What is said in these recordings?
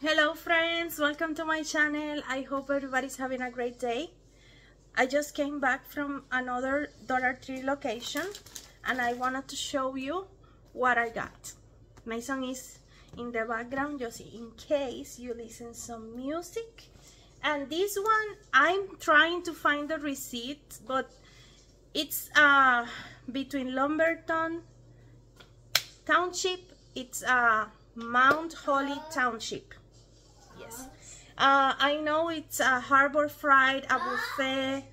Hello friends, welcome to my channel. I hope everybody's having a great day. I just came back from another Dollar Tree location and I wanted to show you what I got. Mason is in the background just in case you listen some music. And this one, I'm trying to find the receipt, but it's uh, between Lumberton Township. It's uh, Mount Holly Township. Uh, I know it's a Harbor Freight, a buffet,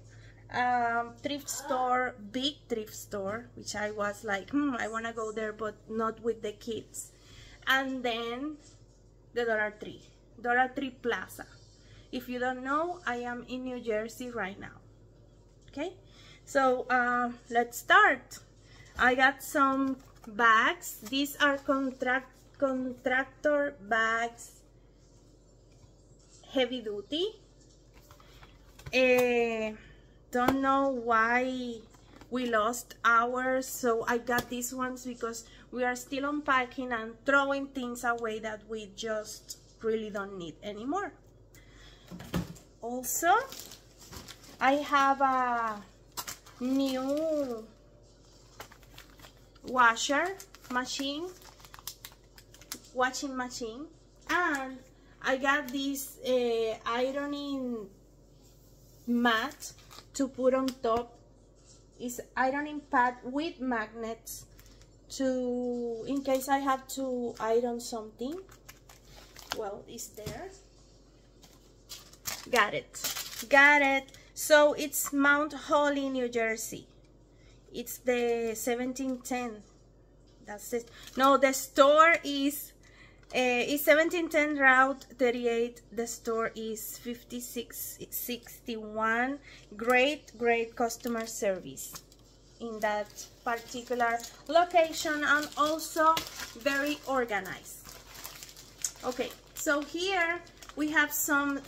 um, thrift store, big thrift store, which I was like, hmm, I want to go there, but not with the kids. And then the Dollar Tree, Dollar Tree Plaza. If you don't know, I am in New Jersey right now. Okay, so uh, let's start. I got some bags. These are contract contractor bags heavy duty. Uh, don't know why we lost ours, so I got these ones because we are still unpacking and throwing things away that we just really don't need anymore. Also, I have a new washer machine, washing machine, and I got this uh, ironing mat to put on top. It's ironing pad with magnets to, in case I have to iron something. Well, it's there. Got it. Got it. So it's Mount Holly, New Jersey. It's the 1710. That's it. No, the store is it's 1710 Route 38. The store is 5661. Great, great customer service in that particular location and also very organized. Okay, so here we have some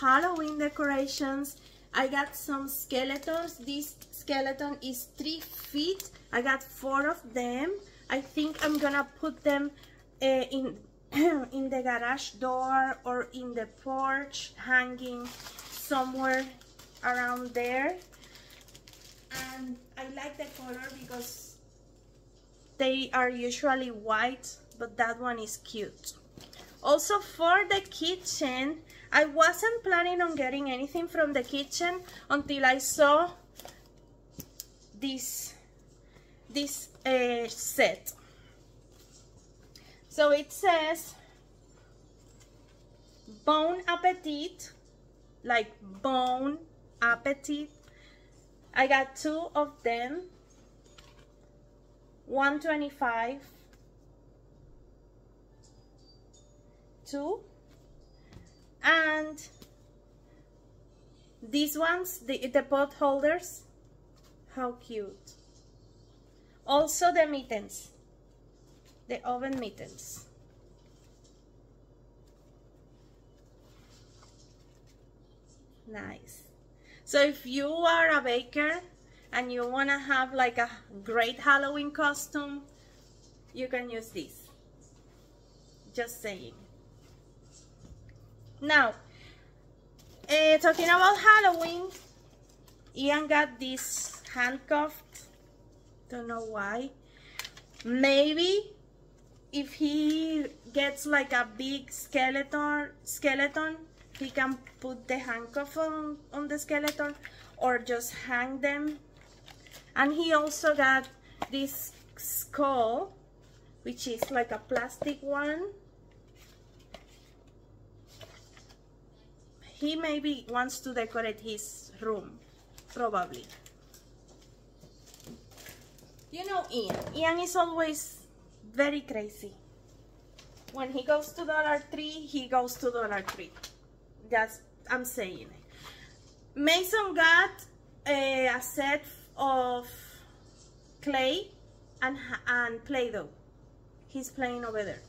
Halloween decorations. I got some skeletons. This skeleton is three feet. I got four of them. I think I'm gonna put them uh, in in the garage door or in the porch hanging somewhere around there. And I like the color because they are usually white but that one is cute. Also for the kitchen I wasn't planning on getting anything from the kitchen until I saw this this uh, set so it says Bon Appetit, like Bon Appetit. I got two of them, 125, two, and these ones, the, the pot holders, how cute. Also the mittens the oven mittens. Nice. So if you are a baker and you want to have like a great Halloween costume, you can use this. Just saying. Now, uh, talking about Halloween, Ian got this handcuffed. Don't know why. Maybe if he gets like a big skeleton skeleton he can put the handcuff on, on the skeleton or just hang them. And he also got this skull which is like a plastic one. He maybe wants to decorate his room probably. You know Ian. Ian is always very crazy. When he goes to Dollar Tree, he goes to Dollar Tree. That's, I'm saying. Mason got a, a set of clay and, and Play-Doh. He's playing over there.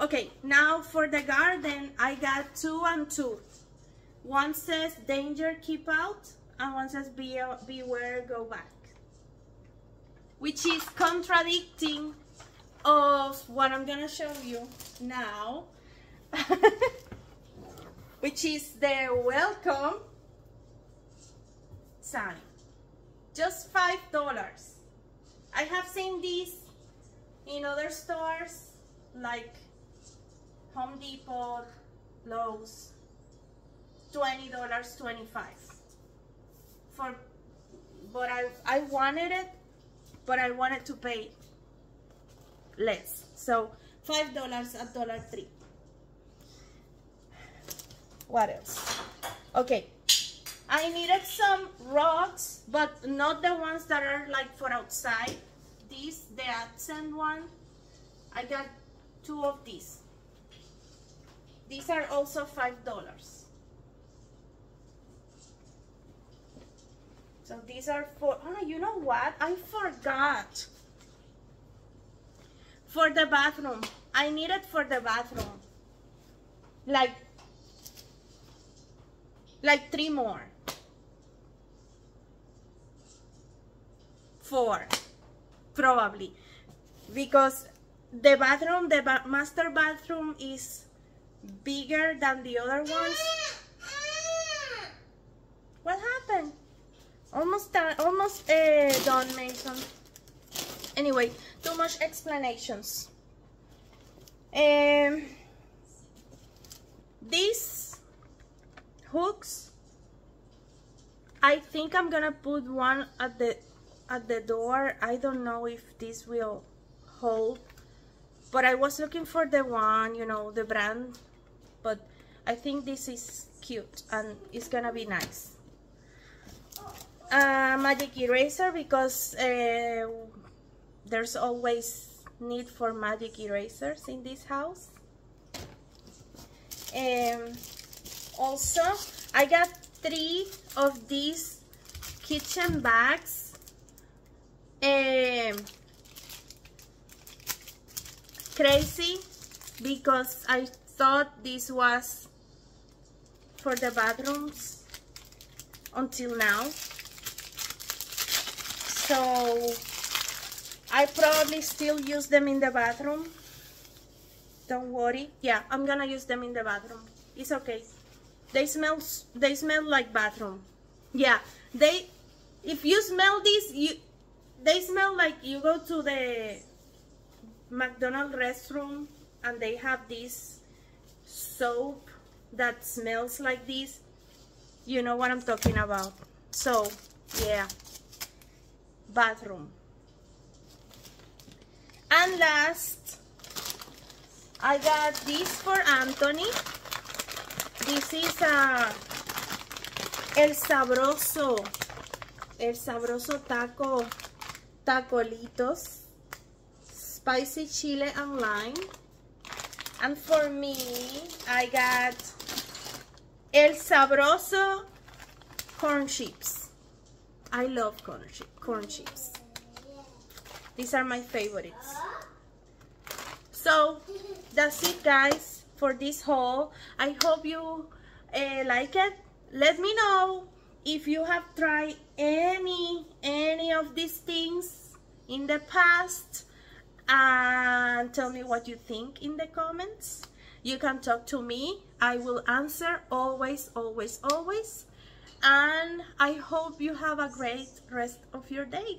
Okay, now for the garden, I got two and two. One says danger, keep out, and one says Be uh, beware, go back. Which is contradicting of what I'm gonna show you now. which is the welcome sign. Just five dollars. I have seen these in other stores like Home Depot, Lowe's, twenty dollars, twenty-five. For but I I wanted it, but I wanted to pay less. So five dollars at dollar three. What else? Okay. I needed some rocks, but not the ones that are like for outside. These, the accent one. I got two of these. These are also five dollars. So these are for, oh, ah, you know what? I forgot. For the bathroom. I need it for the bathroom. Like, like three more. Four, probably. Because the bathroom, the ba master bathroom is bigger than the other ones. What happened? Almost done, almost uh, done, Mason. Anyway, too much explanations. Um, these hooks, I think I'm gonna put one at the at the door. I don't know if this will hold, but I was looking for the one, you know, the brand, but I think this is cute and it's gonna be nice. Uh, magic eraser because uh, there's always need for magic erasers in this house. Um, also, I got three of these kitchen bags. Um, crazy because I thought this was for the bathrooms until now. So I probably still use them in the bathroom. Don't worry. Yeah, I'm gonna use them in the bathroom. It's okay. They smell they smell like bathroom. Yeah, they if you smell this, you they smell like you go to the McDonald's restroom and they have this soap that smells like this. You know what I'm talking about. So, yeah. Bathroom. And last, I got this for Anthony. This is a El Sabroso, El Sabroso Taco, Tacolitos, Spicy Chile and Lime. And for me, I got El Sabroso Corn Chips. I love corn, corn chips. These are my favorites. So, that's it guys for this haul. I hope you uh, like it. Let me know if you have tried any, any of these things in the past and tell me what you think in the comments. You can talk to me. I will answer always, always, always. And I hope you have a great rest of your day.